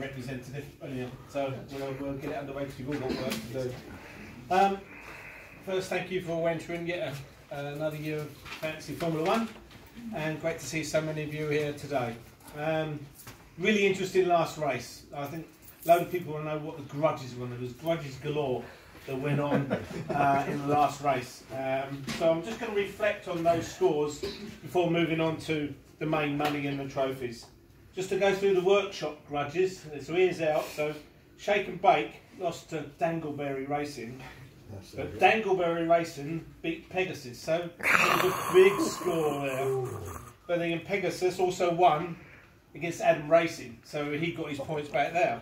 representative, so we'll, we'll get it underway because you've all got work to do. Um, first, thank you for entering yet a, another year of Fantasy Formula One, and great to see so many of you here today. Um, really interesting last race. I think a load of people want to know what the grudges were. There was grudges galore that went on uh, in the last race. Um, so I'm just going to reflect on those scores before moving on to the main money and the trophies. Just to go through the workshop grudges, so ears out. So Shake and Bake lost to Dangleberry Racing, but Dangleberry Racing beat Pegasus, so a big score there. But then Pegasus also won against Adam Racing, so he got his points back there.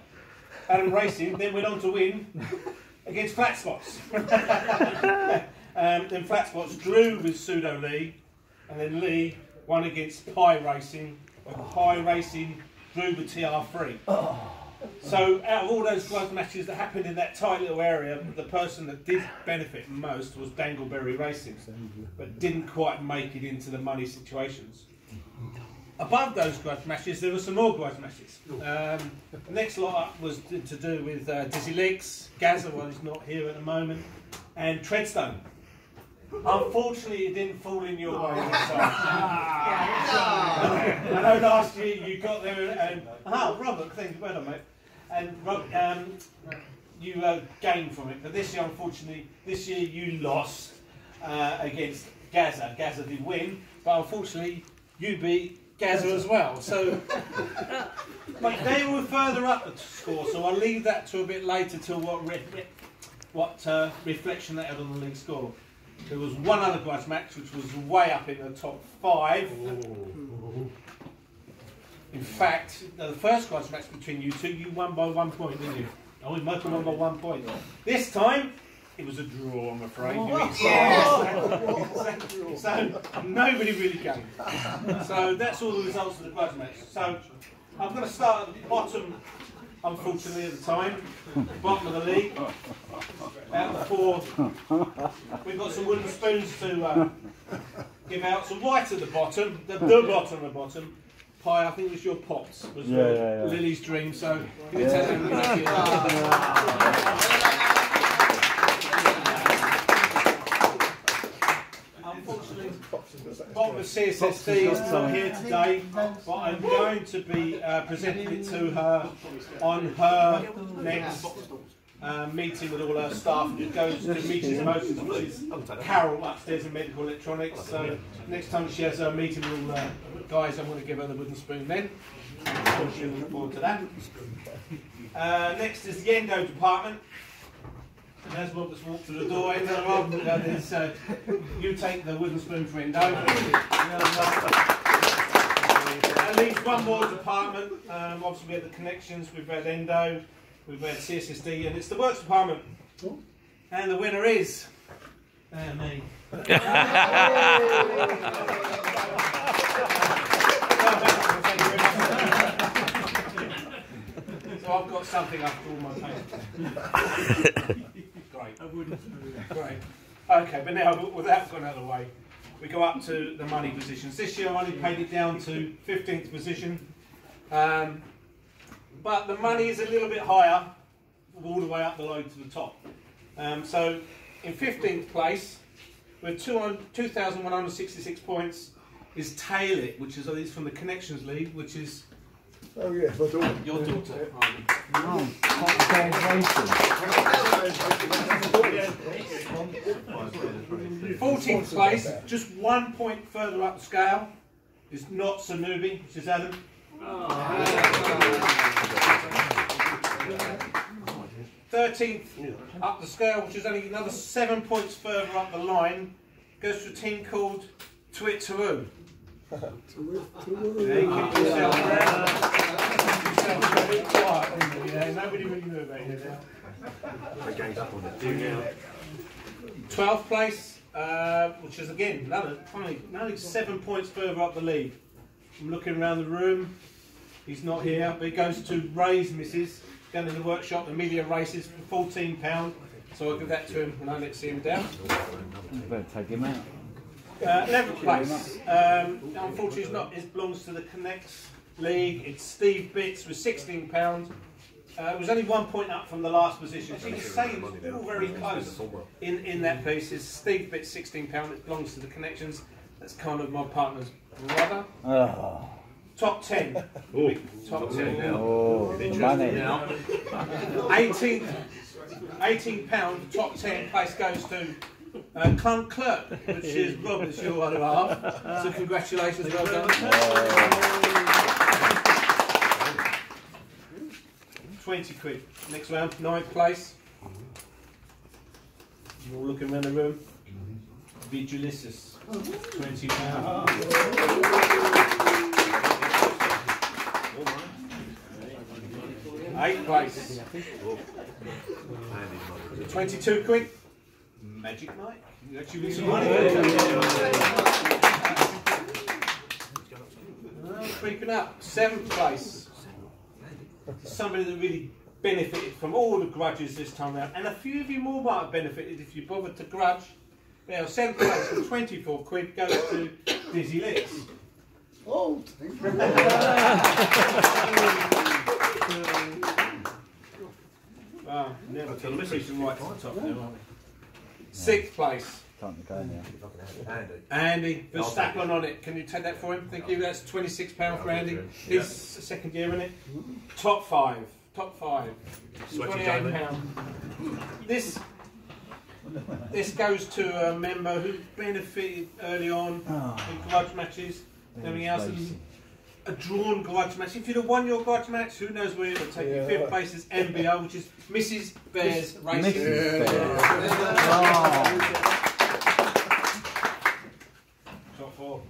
Adam Racing then went on to win against Flat Spots. um, then Flat Spots drew with Pseudo Lee, and then Lee won against Pi Racing Pi Racing drew the TR3. So out of all those grudge matches that happened in that tight little area, the person that did benefit most was Dangleberry Racing, but didn't quite make it into the money situations. Above those grudge matches, there were some more grudge matches. Um, the next lot up was to, do with uh, Dizzy Leaks, Gaza, well, he's not here at the moment, and Treadstone. Unfortunately, it didn't fall in your way this. I know last year you got there and ah, Robert, thank you, well mate. And um, you uh, gained from it, but this year, unfortunately, this year you lost uh, against Gaza. Gaza did win, but unfortunately, you beat Gaza as well. So, but they were further up the score, so I'll leave that to a bit later to what re what uh, reflection that had on the league score. There was one other grudge match which was way up in the top five. In fact, the first grudge match between you two, you won by one point, didn't you? Oh, Michael won by one point. This time, it was a draw, I'm afraid. Oh. so, nobody really came. So that's all the results of the grudge match. So I'm going to start at the bottom unfortunately at the time. Bottom of the league. Out of four, we've got some wooden spoons to uh, give out. So white at the bottom, the, the bottom of the bottom. Pie, I think it was your pops, was yeah, yeah, yeah. Lily's dream. So can you tell them? Unfortunately, Bob of CSSD is not here today, but I'm going to be uh, presenting it to her on her next uh, meeting with all her staff. It goes to Meeting's Emotions, which is Carol upstairs in medical electronics. So next time she has a meeting with all the guys, I'm going to give her the wooden spoon then. So she'll look forward to that. Uh, next is the endo department. And as Rob just walked through the door, in there, Rob, uh, you take the wooden spoon for endo. At least one more department. Um, obviously, we had the connections, we've had endo, we've had CSSD, and it's the works department. And the winner is. Uh, me. so I've got something after all my pain. Great. I wouldn't. Great. Okay, but now with that gone out of the way, we go up to the money positions. This year I only paid it down to 15th position. Um, but the money is a little bit higher, all the way up the line to the top. Um, so in 15th place, with 2,166 points, is Tail It, which is, is from the Connections League, which is Oh yeah, my daughter. your daughter. Oh, Fourteenth place, just one point further up the scale, is not Sanubi, which is Adam. Thirteenth up the scale, which is only another seven points further up the line, goes to a team called Twit Twelfth place, uh, which is again another only seven points further up the league. I'm looking around the room. He's not here, but he goes to Ray's missus down in the workshop. Amelia races for fourteen pound. So I'll give that to him when I next see him down. You better take him out. Uh, 11th place. Um, unfortunately, it's not. It belongs to the Connects league. It's Steve Bits with £16. Uh, it was only one point up from the last position. So you can say it was all very close in, in that piece. It's Steve Bits, £16. It belongs to the Connections. That's kind of my partner's brother. Oh, Top 10. Top 10 now. oh money. Now, 18, 18 pound top 10 place goes to uh, Clunk Clerk, which is Rob, it's your other half. So congratulations, well done. 20 quid. Next round, ninth place. You're all looking around the room. Vigilissus, 20 pound. Eighth place. 22 quid. Magic Mike. You actually win some money. Oh, creeping up. Seventh place. Somebody that really benefited from all the grudges this time round. And a few of you more might have benefited if you bothered to grudge. Now, seventh place for 24 quid goes to Dizzy Licks. Oh, thank you. Wow, never tell them. Pushing right to the top now, aren't we? Sixth place. Time to go now. Andy, put Staplin on it. Can you take that for him? Thank you. That's twenty-six pound for Andy. His second year in it. Top five. Top five. Twenty-eight pound. This this goes to a member who benefited early on in grudge matches, and everything else. And a drawn grudge match. If you'd have won your grudge match, who knows where it would take you? Yeah. Fifth place is MBO, which is Mrs. Bears Racing. Mrs. Bear. Oh, Top four.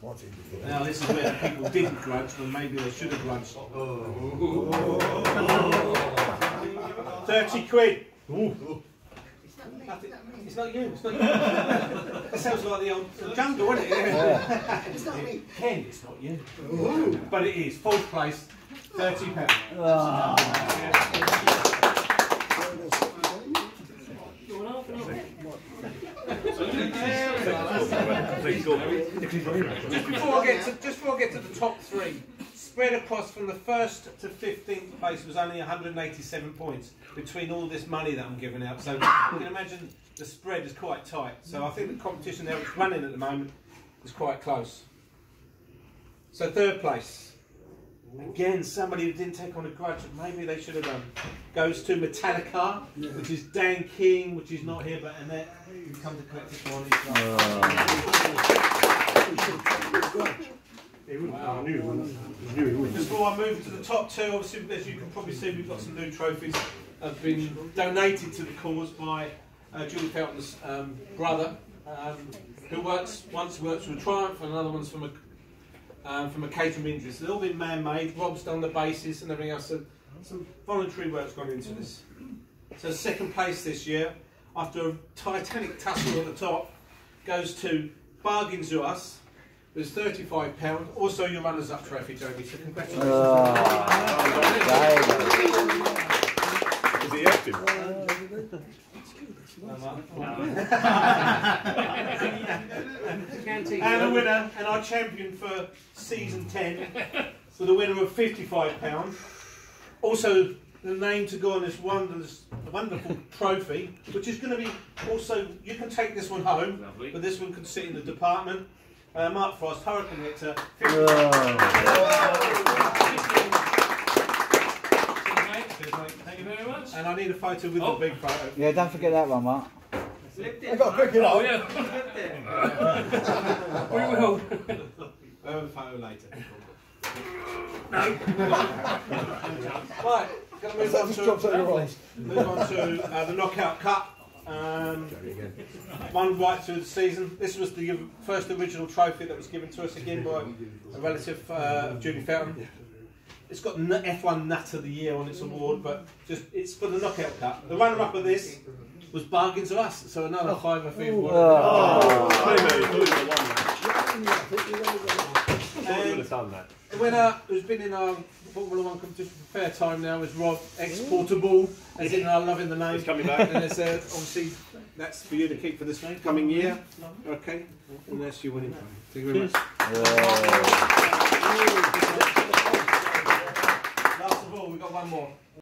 What's in the Now this is where people didn't grudge when maybe they should have grudged. Thirty quid. Nothing- It's not you. It's not you. That sounds like the old the jungle, isn't it? Yeah. it's not me. Ken, it's not you. But it is. Fourth place. Thirty pounds. Just before I get to just before I get to the top three, spread across from the first to fifteenth place was only 187 points between all this money that I'm giving out. So you can imagine the spread is quite tight. So I think the competition there that's running at the moment is quite close. So third place. Again, somebody who didn't take on a grudge maybe they should have done. Goes to Metallica, which is Dan King, which is not here, but Annette, who come to collect this uh, uh. one. Before I move to the top two, obviously, as you can probably see, we've got some new trophies have been donated to the cause by uh, Julie Felton's um, brother, um, who works once works for Triumph and another one's from a um, from a catering industry. So they've all been man-made. Rob's done the basis and everything else. So some voluntary work's gone into this. So second place this year, after a titanic tussle at the top, goes to Bargains to Us. There's £35. Also your runners-up trophy, Jamie. So congratulations. oh. Is he active? And a winner, and our champion for season 10, for the winner of £55. Also, the name to go on this wondrous, wonderful trophy, which is going to be also, you can take this one home, but this one can sit in the department. Uh, Mark Frost, Hurricane Hector, 50 Thank you very much. And I need a photo with Oh. the big photo. Yeah, don't forget that one, Mark. I got to pick it Oh yeah. we will. We'll have a photo later. right, going to move on to, drops out your eyes. move on to uh, the Knockout Cup. Um, one right through the season. This was the first original trophy that was given to us again by a relative uh, of Judy Fountain. It's got N- F1 Nut of the Year on its award, but just it's for the Knockout Cup. The runner-up of this was Bargains of Us, so another fiver for everyone. Oh. And have done that. The winner who's been in our Formula One competition prepare time now is Rob Exportable, as in I love in the name. He's coming back. and it's, uh, obviously, that's for you to keep for this coming year. Okay, unless you win it. Thank you very much. Last of all, we've got one more.